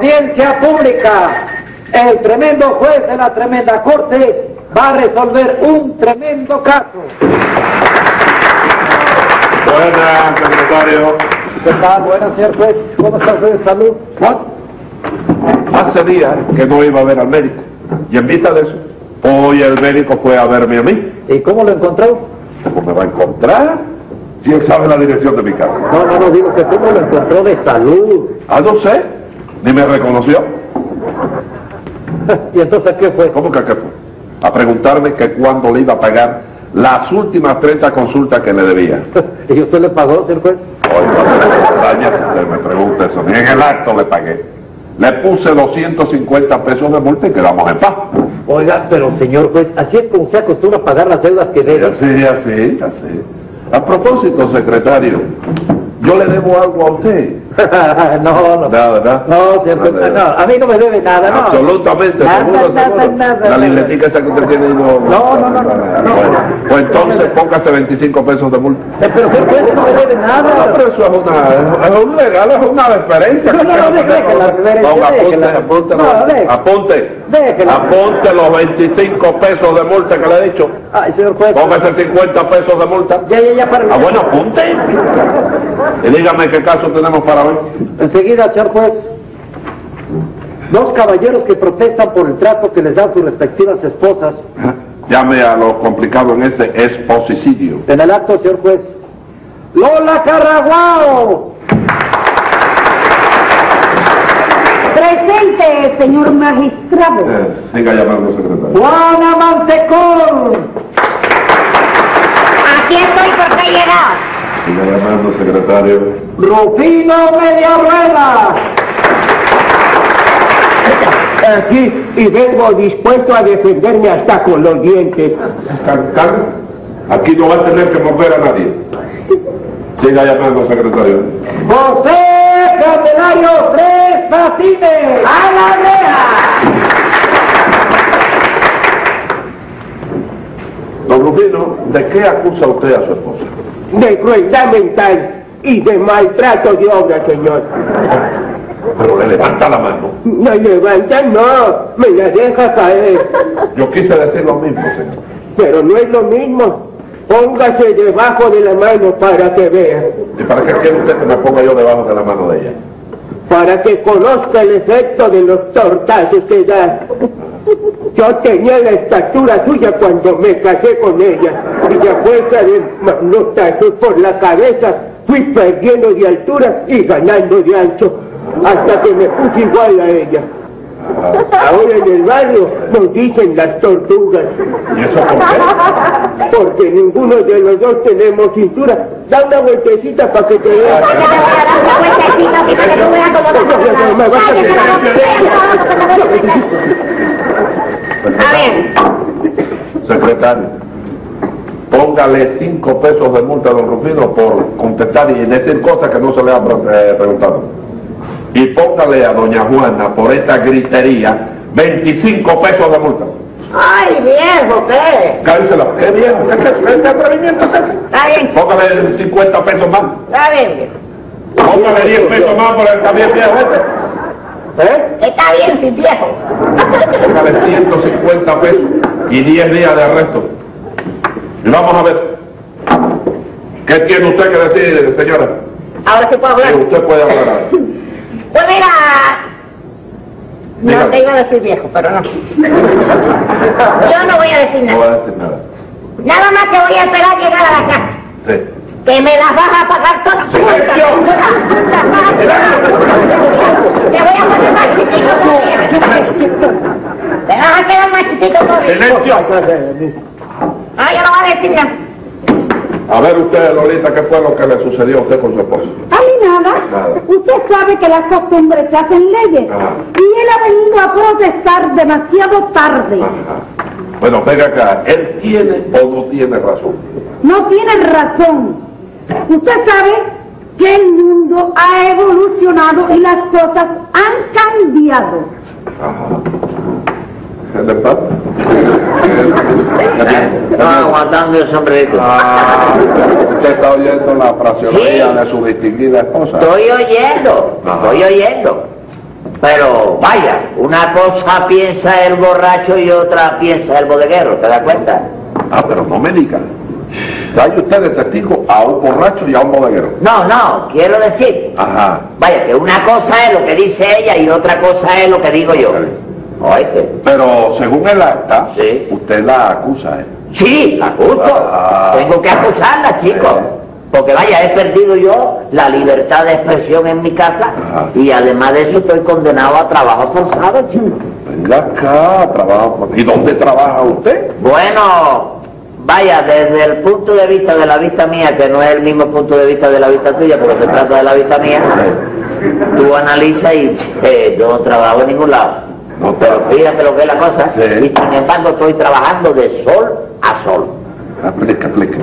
Audiencia pública. El tremendo juez de la tremenda corte va a resolver un tremendo caso. Buenas, secretario. ¿Qué tal? Buenas, señor juez. ¿Cómo está usted de salud? Hace días que no iba a ver al médico. Y en vista de eso, hoy el médico fue a verme a mí. ¿Y cómo lo encontró? ¿Cómo me va a encontrar? Si él sabe la dirección de mi casa. No, no, no, digo que cómo lo encontró de salud. Ah, no sé. Ni me reconoció. ¿Y entonces qué fue? ¿Cómo que qué fue? A preguntarme que cuándo le iba a pagar las últimas 30 consultas que le debía. ¿Y usted le pagó, señor juez? Oiga, me extraña que usted me pregunte eso. Ni en el acto le pagué. Le puse los 150 pesos de multa y quedamos en paz. Oiga, pero señor juez, así es como se acostumbra a pagar las deudas que debe. así, así, así. A propósito, secretario, yo le debo algo a usted. no, no. Nada, ¿verdad? No, señor juez, no, a mí no me debe nada, no. Absolutamente, Nada, seguro, nada, seguro. nada, La nada. libretica esa que usted tiene no... No, no, no, no, no. Bueno, pues entonces póngase 25 pesos de multa. Eh, Pero juez, no me debe No, nada. pero eso es una, es un regalo, es una deferencia. No, no, no, apunte, No, apunte, Déjela. apunte los 25 pesos de multa que le he dicho. Ay, señor juez. Póngase 50 pesos de multa. Ya, ya, ya, para. Ah, bueno, apunte. Y dígame qué caso tenemos para hoy. Enseguida, señor juez. Dos caballeros que protestan por el trato que les dan sus respectivas esposas. Llame a lo complicado en ese exposicidio. En el acto, señor juez. ¡Lola Carraguao! Señor magistrado. Eh, siga llamando, secretario. ¡Juana Mantecón! Aquí estoy porque he llegado. Siga llamando, secretario. ¡Rufino Media Rueda! Aquí y vengo dispuesto a defenderme hasta con los dientes. Car- Carlos, aquí no va a tener que mover a nadie. Siga llamando, secretario. ¡José Candelario Tres Patines! ¡A la reja! Don Rufino, ¿de qué acusa usted a su esposa? De crueldad mental y de maltrato de obra, señor. Pero le levanta la mano. No levanta, no, me la deja caer. Yo quise decir lo mismo, señor. Pero no es lo mismo. Póngase debajo de la mano para que vea. ¿Y para qué quiere usted que me ponga yo debajo de la mano de ella? Para que conozca el efecto de los tortazos que da. Yo tenía la estatura suya cuando me casé con ella. Y a fuerza de manotazos por la cabeza fui perdiendo de altura y ganando de ancho. Hasta que me puse igual a ella. Ahora en el barrio nos dicen las tortugas. ¿Y eso por qué? Porque ninguno de los dos tenemos cintura. Da una vueltecita para que te veas. Yo te voy a bien. Secretario, póngale cinco pesos de multa a don Rufino por contestar y decir cosas que no se le han eh, preguntado. Y póngale a doña Juana por esa gritería 25 pesos de multa. Ay, viejo, ¿qué? Cállensela. ¿Qué bien? ¿Qué es eso? ¿Qué atrevimiento es ese? Está bien, Póngale 50 pesos más. está bien, viejo. Póngale 10 pesos más por el también viejo este. ¿Eh? Está bien, sí, viejo. Póngale 150 pesos y 10 días de arresto. Y vamos a ver. ¿Qué tiene usted que decir, señora? Ahora sí puedo Sí, hablar. usted puede hablar. Pues mira, Dígame. no te iba a decir viejo, pero no. Yo no voy a decir No va nada. a decir nada. Nada más que voy a esperar llegar a la casa. Sí. Que me las vas a pagar todas. Silencio. Te voy a poner más chiquito todavía. Te vas a quedar más chiquito todavía. ¡Silencio! Ah, yo no voy a decir nada. A ver usted, Lolita, ¿qué fue lo que le sucedió a usted con su esposo? A mí nada. Nada. Usted sabe que las costumbres se hacen leyes. Ajá. Y él ha venido a protestar demasiado tarde. Ajá. Bueno, venga acá, ¿él tiene o no tiene razón? No tiene razón. Usted sabe que el mundo ha evolucionado y las cosas han cambiado. Ajá. ¿Qué le pasa? Estaba aguantando el sombrerito. Ah, usted está oyendo la fraseología Sí. de su distinguida esposa. Estoy oyendo, Ajá. estoy oyendo. Pero vaya, una cosa piensa el borracho y otra piensa el bodeguero, ¿te das cuenta? Ah, pero no me digan. Trae usted de testigo a un borracho y a un bodeguero. No, no, quiero decir, Ajá. vaya, que una cosa es lo que dice ella y otra cosa es lo que digo yo. Oíste. Pero según el acta, Sí. usted la acusa, ¿eh? Sí, la acuso. Ah. Tengo que acusarla, chico. Sí. Porque vaya, he perdido yo la libertad de expresión en mi casa Ajá. y además de eso estoy condenado a trabajo forzado, chico. Venga acá, trabaja. por- ¿Y dónde trabaja usted? Bueno, vaya, desde el punto de vista de la vista mía, que no es el mismo punto de vista de la vista tuya, porque se trata de la vista mía, tú analizas y eh, yo no trabajo en ningún lado. No Pero fíjate lo que es la cosa, Sí. y sin embargo estoy trabajando de sol a sol. Explique, explique.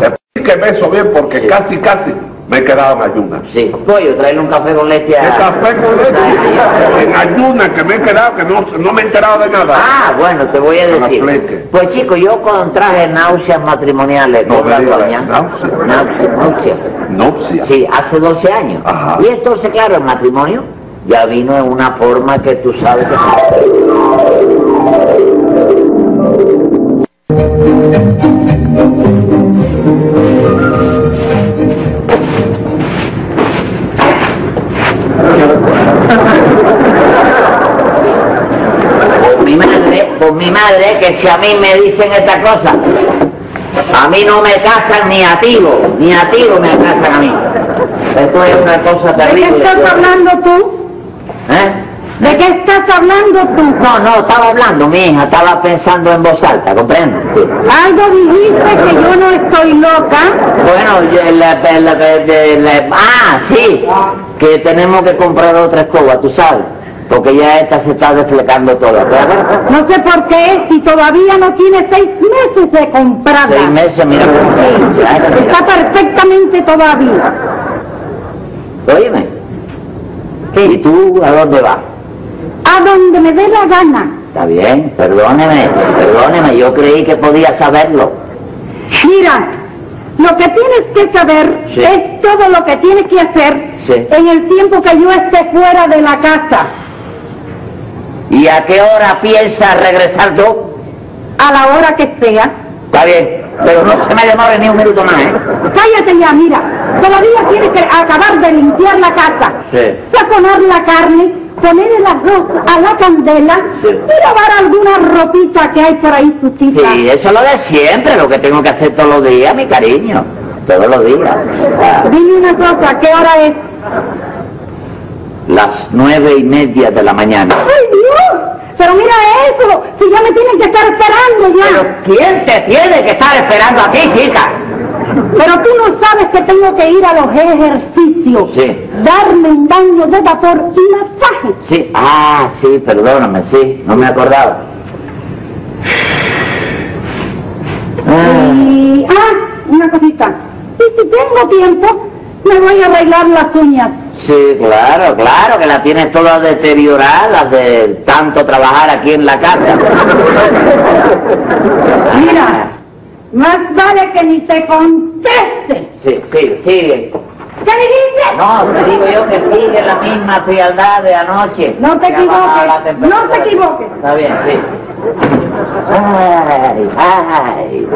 Explíqueme eso bien porque Sí. casi, casi me he quedado en ayunas. Sí, pollo, traerle un café con leche a... ¿Qué café con leche? En ayunas que me he quedado, que no, no me he enterado de nada. Ah, bueno, te voy a decir. Pues chico, yo contraje náuseas matrimoniales No con la doña. náuseas. Náuseas, náuseas. Sí, hace 12 años. Ajá. Y entonces, claro, el matrimonio ya vino en una forma que tú sabes que... Por mi madre, por mi madre, que si a mí me dicen esta cosa, a mí no me casan ni a tiro, ni a tiro me casan a mí. Esto es una cosa ¿De qué terrible. estás hablando tú? ¿Eh? ¿De qué estás hablando tú? No, no, estaba hablando, mi hija, estaba pensando en voz alta, ¿comprende? Sí. Algo dijiste que yo no estoy loca. Bueno, yo- la- ah, sí, que tenemos que comprar otra escoba, tú sabes, porque ya esta se está desflecando toda. No sé por qué, si todavía no tiene seis meses de comprada. Seis meses, mira, Sí. Está perfectamente todavía. Óyeme, ¿y tú a dónde vas? A donde me dé la gana. Está bien, perdóneme, perdóneme, yo creí que podía saberlo. Mira, lo que tienes que saber Sí. es todo lo que tienes que hacer Sí. en el tiempo que yo esté fuera de la casa. ¿Y a qué hora piensas regresar tú? A la hora que sea. Está bien, pero no se me demore ni un minuto más, ¿eh? Cállate ya, mira. Todavía tienes que acabar de limpiar la casa. Sí. Sazonar la carne, poner el arroz a la candela Sí. y lavar alguna ropita que hay por ahí sucita. Sí, eso es lo de siempre, lo que tengo que hacer todos los días, mi cariño. Todos los días. Ah, Dime una cosa, ¿qué hora es? Las nueve y media de la mañana. ¡Ay, Dios! Pero mira eso, si ya me tienen que estar esperando ya. Pero ¿quién te tiene que estar esperando a ti, chica? Pero tú no sabes que tengo que ir a los ejercicios. Sí. Darme un baño de vapor y masaje. Sí, ah, sí, perdóname, sí, no me acordaba. Y, ah, una cosita. Y si tengo tiempo, me voy a arreglar las uñas. sí, claro, claro, que la tienes toda deteriorada de tanto trabajar aquí en la casa. Mira, más vale que ni te conteste. Sí, sí, sigue. ¿Qué dijiste? No, te digo yo que sigue la misma frialdad de anoche. No te equivoques, no te equivoques. Está bien, sí. Ay, ay.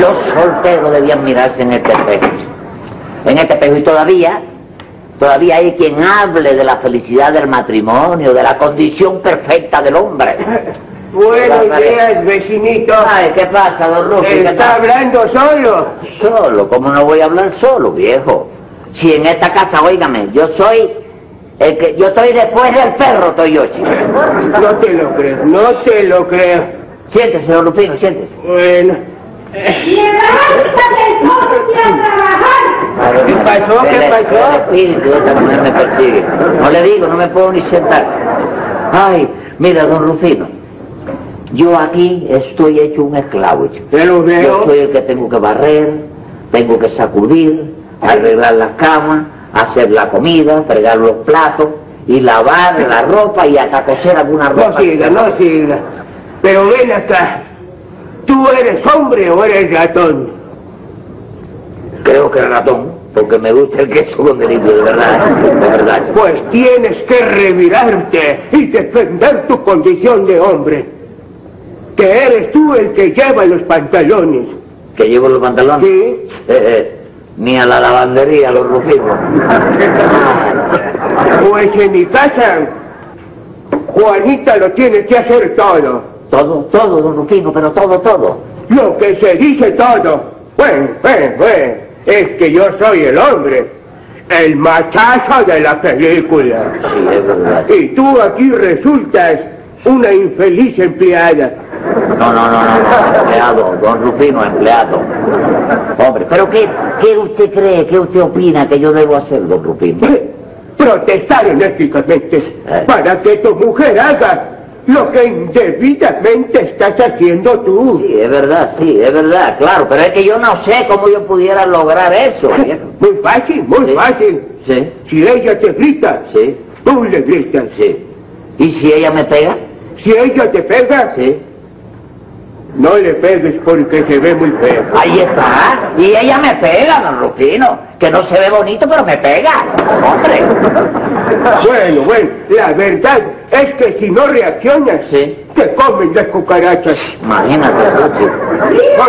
Los solteros debían mirarse en este espejo. En este espejo y todavía, todavía hay quien hable de la felicidad del matrimonio, de la condición perfecta del hombre. Buenos días, vecinito. Ay, ¿qué pasa, don Rufi? ¿Qué ¿Está tal? hablando solo? Solo, ¿cómo no voy a hablar solo, viejo? Si en esta casa, óigame, yo soy el que yo estoy después del perro, estoy yo, chico. No te lo creo, no te lo creo. Siéntese, don Rufino, siéntese. Bueno, ¡Levántate, ponte a trabajar! ¿Qué pasó? ¿Qué El- pasó? El espíritu de esta mujer me persigue. No le digo, no me puedo ni sentar. Ay, mira, don Rufino, yo aquí estoy hecho un esclavo, Yo soy el que tengo que barrer, tengo que sacudir, arreglar las camas, hacer la comida, fregar los platos y lavar la ropa y hasta coser alguna ropa. No siga, no siga. Pero ven acá. ¿Tú eres hombre o eres ratón? Creo que ratón. porque me gusta el queso con delirio, de verdad, de verdad. Pues tienes que revirarte y defender tu condición de hombre. Que eres tú el que lleva los pantalones. Que llevo los pantalones. Sí. Eh, eh, ni a la lavandería los rufinos. Pues en mi casa, Juanita lo tiene que hacer todo. Todo, todo, don Rufino, pero todo, todo. Lo que se dice todo. Bueno, bueno, bueno. Es que yo soy el hombre. El machazo de la película. Sí, es verdad. Y tú aquí resultas una infeliz empleada. No, no, no, no, no, empleado, don Rufino, empleado. Hombre, pero ¿qué, ¿qué usted cree, qué usted opina que yo debo hacer, don Rufino? Protestar enérgicamente Eh. para que tu mujer haga lo que indebidamente estás haciendo tú. Sí, es verdad, sí, es verdad, claro, pero es que yo no sé cómo yo pudiera lograr eso, viejo. Muy fácil, muy Sí. fácil. Sí, Si ella te grita, sí, tú le gritas. sí. ¿Y si ella me pega? Si ella te pega, Sí. No le pegues porque se ve muy feo. Ahí está. Y ella me pega, don Rufino. Que no se ve bonito, pero me pega. Hombre. Bueno, bueno, la verdad es que si no reaccionas, Sí. te comen las cucarachas. Imagínate, Rufi. ¡Mira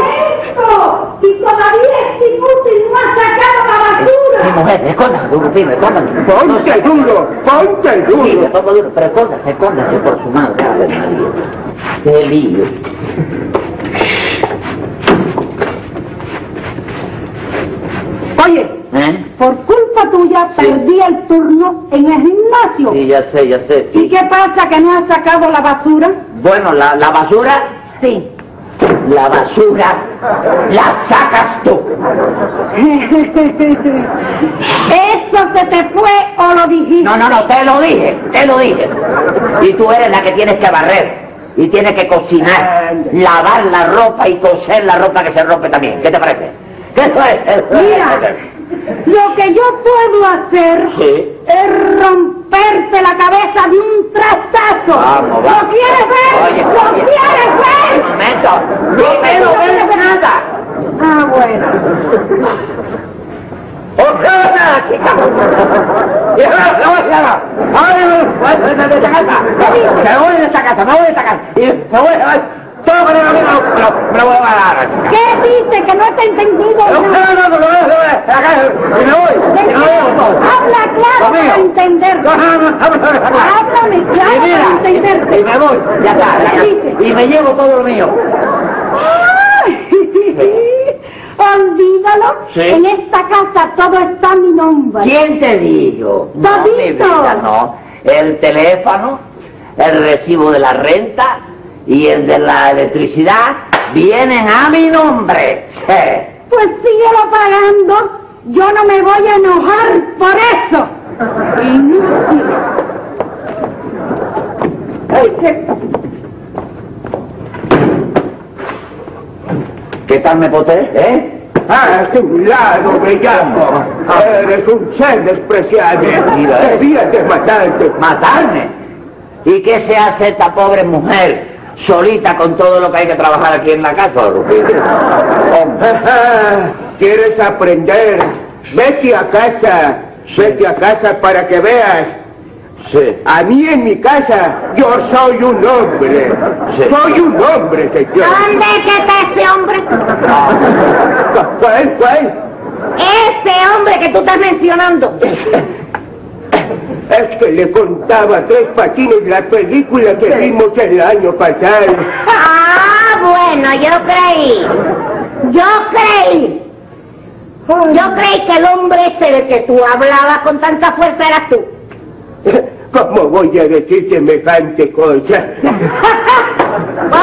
esto! ¡Y todavía es inútil! ¡No sacado la Mi basura! mujer, escóndase, don Rufino, escóndase. Ponte duro, ponte Sí, duro. me pongo duro, pero escóndase, escóndase por su madre. Qué lío. Oye, ¿Eh? por Sí. perdí el turno en el gimnasio. Sí, ya sé, ya sé. ¿Y qué pasa que no has sacado la basura? Bueno, la, la basura, Sí. la basura la sacas tú. ¿Eso se te fue o lo dijiste? No, no, no, te lo dije, te lo dije. Y tú eres la que tienes que barrer. Y tienes que cocinar, lavar la ropa y coser la ropa que se rompe también. ¿Qué te parece? ¿Qué te parece? Mira, lo que yo puedo hacer Sí. es romperte la cabeza de un trastazo. Vamos, vamos. ¿Lo quieres ver? Oye, ¿Lo oye, quieres Un ver? momento. No me ves quieres nada. Ah, bueno. ¡Oh, nada, chica! ¡Ya, no! ¡Ay, voy de esta casa! ¡Me voy de esta casa, me voy de esta casa! Me voy. Todo me lo, me lo voy a dar, chica. ¿Qué dice que no te he entendido No, no, no, no, no, no, no, y me voy, y me voy. Habla claro para entender. No, no, no. Háblame claro para entenderte. Y me voy, ya está, ya ¿Qué está. Y me llevo todo lo mío. Olvídalo. Sí. En esta casa todo está a mi nombre. ¿Quién te dijo? No, mi vida, no. El teléfono, el recibo de la renta y el de la electricidad vienen a mi nombre. Sí. Pues síguelo pagando. Yo no me voy a enojar por eso. Inútil. Ay, qué- ¿Qué tal me poté, eh? A tu lado me llamo. Eres un ser despreciable. Eh. Debías de matarte. ¿Matarme? ¿Y qué se hace esta pobre mujer solita con todo lo que hay que trabajar aquí en la casa, Rufino? ¿Quieres aprender? Vete a casa. Vete a casa para que veas. Sí. A mí en mi casa, yo soy un hombre. Sí. Soy un hombre, señor. ¿Dónde es que está ese hombre? ¿Cuál, cuál? Ese hombre que tú estás mencionando. Es que le contaba tres patines la película que vimos el año pasado. Ah, bueno, yo creí. Yo creí. Yo creí que el hombre ese de que tú hablabas con tanta fuerza eras tú. ¿Cómo voy a decir semejante cosa?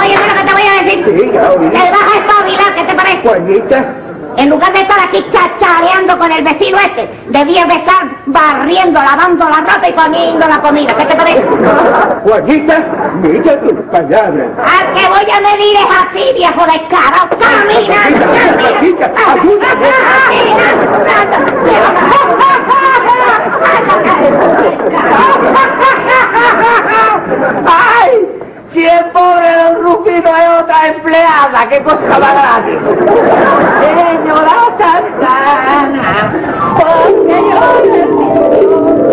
Oye, lo que te voy a decir. Sí, ya oí. Te vas a espabilar, ¿qué te parece? Juanita, En lugar de estar aquí chachareando con el vecino este, debías de estar barriendo, lavando la ropa y comiendo la comida. ¿Qué te parece? Juanita, mira tus palabras. Al que voy a medir es a ti, viejo descarado. ¡Camina! Juanita, ayúdame. ¡Ay! Si el pobre don Rufino es otra empleada, qué cosa más grande. Señora Santana, que yo.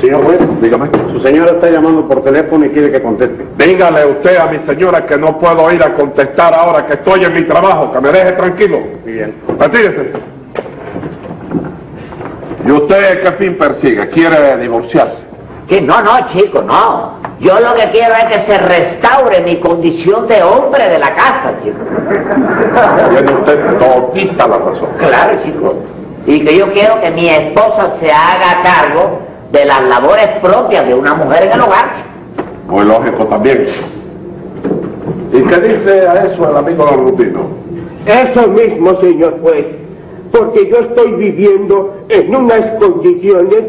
Señor juez, Dígame. su señora está llamando por teléfono y quiere que conteste. Dígale usted a mi señora que no puedo ir a contestar ahora que estoy en mi trabajo, que me deje tranquilo. Bien. Retírese. ¿Y usted qué fin persigue? ¿Quiere divorciarse? Que no, no, chico, no. Yo lo que quiero es que se restaure mi condición de hombre de la casa, chico. Tiene usted todita la razón. Claro, chico. Y que yo quiero que mi esposa se haga cargo de las labores propias de una mujer en el hogar. Muy lógico también. ¿Y qué dice a eso el amigo Don Rufino? Eso mismo, señor juez, porque yo estoy viviendo en unas condiciones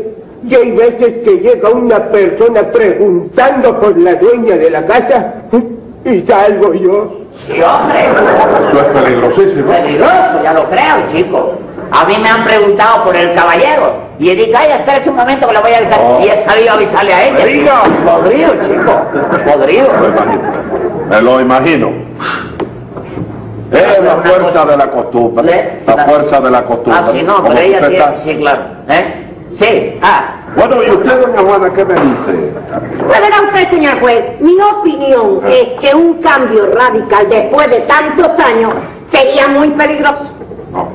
que hay veces que llega una persona preguntando por la dueña de la casa y salgo yo. Sí, hombre. Eso es peligrosísimo. Peligroso, ya lo creo, chico. A mí me han preguntado por el caballero. Y he dicho, ay, espérese un momento que le voy a avisar. Oh. Y he salido a avisarle a ella. Diga. Podrido, chico. Podrido. Me lo imagino. Me lo imagino. Es la fuerza de la costumbre. ¿Le? La fuerza de la costumbre. Ah, sí, no, pero ella tiene, está- sí, claro. ¿Eh? Sí, ah. Bueno, ¿y usted, doña Juana, qué me dice? Pues verá usted, señor juez, mi opinión Ah. es que un cambio radical después de tantos años sería muy peligroso. No.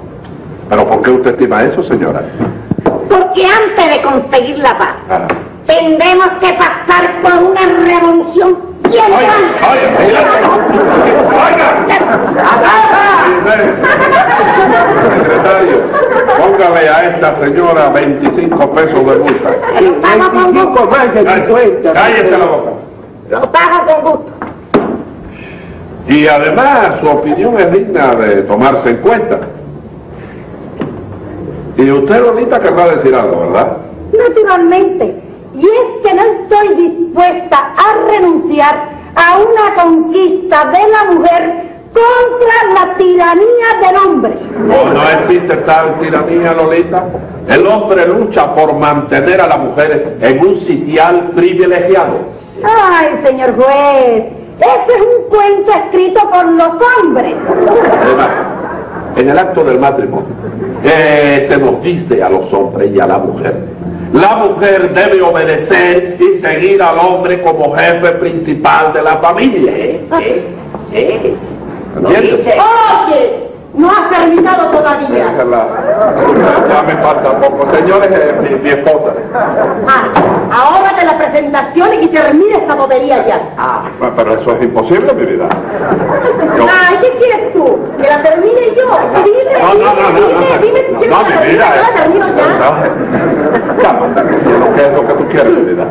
¿Pero por qué usted estima eso, señora? Porque antes de conseguir la paz, Ah. tendremos que pasar por una revolución bien ¡Ay, grande. ay, ay, Secretario, póngale a esta señora 25 pesos de multa. Lo pago con 25 gusto. más de 50. Cállese la boca. Lo pago con gusto. Y además su opinión es digna de tomarse en cuenta. Y usted, Lolita, querrá decir algo, ¿verdad? Naturalmente. Y es que no estoy dispuesta a renunciar a una conquista de la mujer contra la tiranía del hombre. No, no existe tal tiranía, Lolita. El hombre lucha por mantener a la mujer en un sitial privilegiado. Ay, señor juez, ese es un cuento escrito por los hombres. Además, en el acto del matrimonio, eh, se nos dice a los hombres y a la mujer, la mujer debe obedecer y seguir al hombre como jefe principal de la familia. Sí, sí. Lo ¿Entiendes? dice. Oye, no has terminado todavía. Déjala. Ya me falta poco. Señores, eh, mi, mi esposa. Ah, ahora de la presentación y que termine esta bobería ya. Ah, Bueno, Pero eso es imposible, mi vida. Yo- Ay, ¿qué quieres tú? ¿Que la termine yo? Dime, No, no, no, no, dime, no, dime, no, dime, no, dime, vida. yo la sé lo que es lo que tú quieres, mi vida.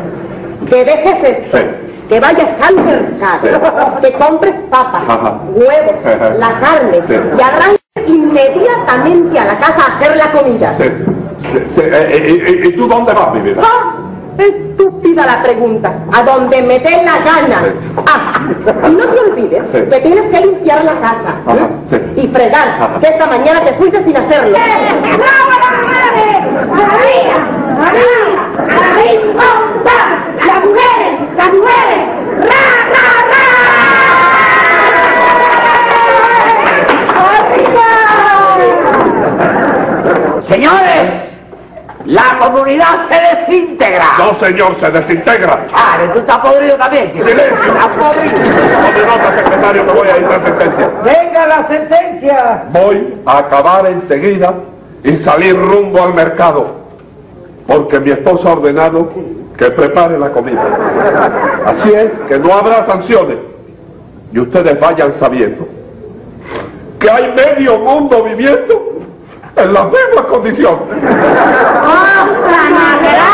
Que dejes esto. Sí. Que vayas al mercado, que compres papas, Ajá. huevos, Ajá. la carne, Sí. y arranques inmediatamente a la casa a hacer la comida. Sí, sí, sí, eh, eh, eh, ¿Y tú dónde vas, mi vida? ¡Ah! Estúpida la pregunta. A donde me dé la gana. Sí. Ah, y no te olvides Sí. que tienes que limpiar la casa. Ajá, sí. Y fregar, Ajá. que esta mañana te fuiste sin hacerlo. ¡Bravo, las mujeres! ¡María! ¡Las mujeres! ¡Las mujeres! Señores, la comunidad se desintegra. No, señor, se desintegra. Ah, tú estás podrido también. chico. Silencio. Estás podrido. Tome nota, secretario, que voy a dictar sentencia. Venga la sentencia. Voy a acabar enseguida y salir rumbo al mercado, porque mi esposa ha ordenado que prepare la comida. Así es, que no habrá sanciones. Y ustedes vayan sabiendo que hay medio mundo viviendo en las mismas condiciones. ¡Oh, grande!